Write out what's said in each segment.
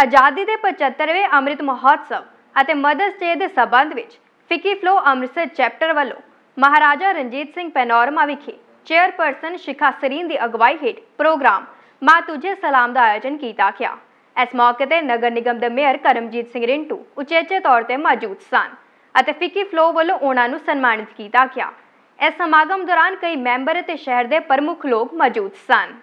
ਆਜ਼ਾਦੀ ਦੇ 75ਵੇਂ ਅੰਮ੍ਰਿਤ ਮਹੋਤਸਵ ਅਤੇ ਮਦਰਸ ਡੇ ਦੇ ਸਬੰਧ ਵਿੱਚ ਫਿੱਕੀ ਫਲੋ ਅੰਮ੍ਰਿਤਸਰ ਚੈਪਟਰ ਵੱਲੋਂ ਮਹਾਰਾਜਾ ਰਣਜੀਤ ਸਿੰਘ ਪੈਨੋਰਮਾ ਵਿਖੇ ਚੇਅਰਪਰਸਨ ਸ਼ਿਖਾ ਸਰੀਨ ਦੀ ਅਗਵਾਈ ਹੇਠ ਪ੍ਰੋਗਰਾਮ ਮਾਂ ਤੁਝੇ ਸਲਾਮ ਦਾ ਆਯੋਜਨ ਕੀਤਾ ਗਿਆ। ਇਸ ਮੌਕੇ ਤੇ ਨਗਰ ਨਿਗਮ ਦੇ ਮੇਅਰ ਕਰਮਜੀਤ ਸਿੰਘ ਰਿੰਟੂ ਉਚੇਚੇ ਤੌਰ ਤੇ ਮੌਜੂਦ ਸਨ ਅਤੇ ਫਿੱਕੀ ਫਲੋ ਵੱਲੋਂ ਉਹਨਾਂ ਨੂੰ ਸਨਮਾਨਿਤ ਕੀਤਾ ਗਿਆ। ਇਸ ਸਮਾਗਮ ਦੌਰਾਨ ਕਈ ਮੈਂਬਰ ਅਤੇ ਸ਼ਹਿਰ ਦੇ ਪ੍ਰਮੁੱਖ ਲੋਕ ਮੌਜੂਦ ਸਨ।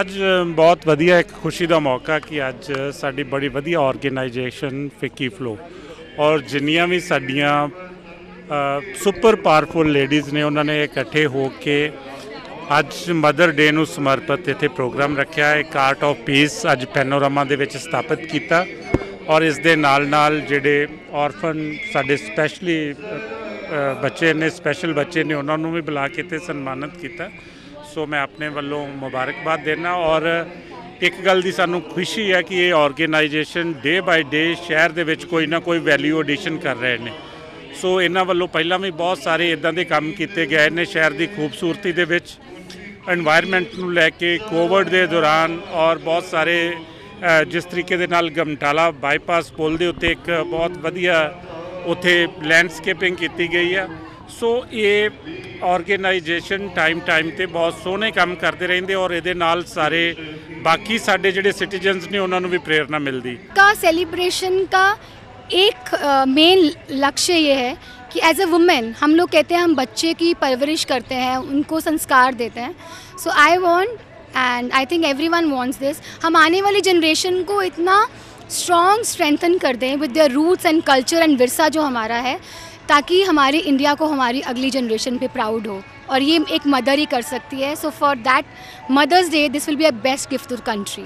ਅੱਜ ਬਹੁਤ ਵਧੀਆ ਇੱਕ ਖੁਸ਼ੀ ਦਾ ਮੌਕਾ ਕਿ ਅੱਜ ਸਾਡੀ ਬੜੀ ਵਧੀਆ ਆਰਗੇਨਾਈਜੇਸ਼ਨ ਫਿੱਕੀ ਫਲੋ ਔਰ ਜਿੰਨੀਆਂ ਵੀ ਸਾਡੀਆਂ ਸੁਪਰ ਪਾਵਰਫੁਲ ਲੇਡੀਜ਼ ਨੇ, ਉਹਨਾਂ ਨੇ ਇਕੱਠੇ ਹੋ ਕੇ ਅੱਜ ਮਦਰ ਡੇ ਨੂੰ ਸਮਰਪਿਤ ਇੱਥੇ ਪ੍ਰੋਗਰਾਮ ਰੱਖਿਆ। ਹੈ ਕਾਰਟ ਆਫ ਪੀਸ ਅੱਜ ਪੈਨੋਰਾਮਾ ਦੇ ਵਿੱਚ ਸਥਾਪਿਤ ਕੀਤਾ ਔਰ ਇਸ ਦੇ ਨਾਲ ਨਾਲ ਜਿਹੜੇ ਔਰਫਨ ਸਾਡੇ ਸਪੈਸ਼ਲੀ ਬੱਚੇ ਨੇ ਸਪੈਸ਼ਲ ਬੱਚੇ ਨੇ, ਉਹਨਾਂ ਨੂੰ ਵੀ ਬੁਲਾ ਕੇ ਤੇ ਸਨਮਾਨਿਤ ਕੀਤਾ। ਸੋ ਮੈਂ ਆਪਣੇ ਵੱਲੋਂ ਮੁਬਾਰਕਬਾਦ ਦੇਣਾ ਔਰ ਇੱਕ ਗੱਲ ਦੀ ਸਾਨੂੰ ਖੁਸ਼ੀ ਹੈ ਕਿ ਇਹ ਆਰਗੇਨਾਈਜੇਸ਼ਨ ਡੇ ਬਾਈ ਡੇ ਸ਼ਹਿਰ ਦੇ ਵਿੱਚ ਕੋਈ ਨਾ ਕੋਈ ਵੈਲਿਊ ਐਡੀਸ਼ਨ ਕਰ ਰਹੇ ਨੇ। ਸੋ ਇਹਨਾਂ ਵੱਲੋਂ ਪਹਿਲਾਂ ਵੀ ਬਹੁਤ ਸਾਰੇ ਇਦਾਂ ਦੇ ਕੰਮ ਕੀਤੇ ਗਏ ਨੇ ਸ਼ਹਿਰ ਦੀ ਖੂਬਸੂਰਤੀ ਦੇ ਵਿੱਚ। এনवायरमेंट ਨੂੰ ਲੈ ਕੇ ਕੋਵਿਡ ਦੇ ਦੌਰਾਨ ਔਰ ਬਹੁਤ ਸਾਰੇ ਜਿਸ ਤਰੀਕੇ ਦੇ ਨਾਲ ਗਮਟਾਲਾ ਬਾਈਪਾਸ ਪੁਲ ਦੇ ਉੱਤੇ ਇੱਕ ਬਹੁਤ ਵਧੀਆ ਉੱਥੇ ਲੈਂਡਸਕੇਪਿੰਗ ਕੀਤੀ ਗਈ ਹੈ। ਸੋ ਇਹ ਆਰਗੇਨਾਈਜੇਸ਼ਨ ਟਾਈਮ ਟਾਈਮ ਤੇ ਬਹੁਤ ਸੋਹਣੇ ਕੰਮ ਕਰਦੇ ਰਹਿੰਦੇ ਔਰ ਇਹਦੇ ਨਾਲ ਸਾਰੇ ਬਾਕੀ ਸਾਡੇ ਜਿਹੜੇ ਸਿਟੀਜ਼ਨਸ ਨੇ ਉਹਨਾਂ ਨੂੰ ਵੀ ਪ੍ਰੇਰਣਾ ਮਿਲਦੀ का सेलिब्रेशन का एक मेन लक्ष्य ये है कि एज अ वुमेन हम लोग कहते हैं हम बच्चे की परवरिश करते हैं उनको संस्कार देते हैं so I want and I think everyone wants this हम आने वाली जनरेशन को इतना स्ट्रॉन्ग स्ट्रेंथन कर दें with their roots and culture and Virsa जो हमारा है, ताकि हमारे इंडिया को हमारी अगली जनरेशन पे प्राउड हो। और ये एक मदर ही कर सकती है। So for that mothers day this will be a best gift to country